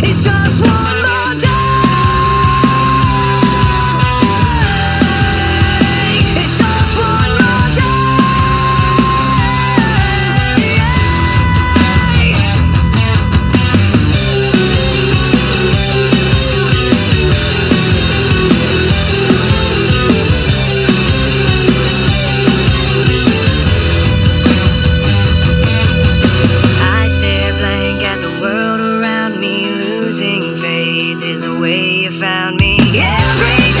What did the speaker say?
It's just one. found me. Every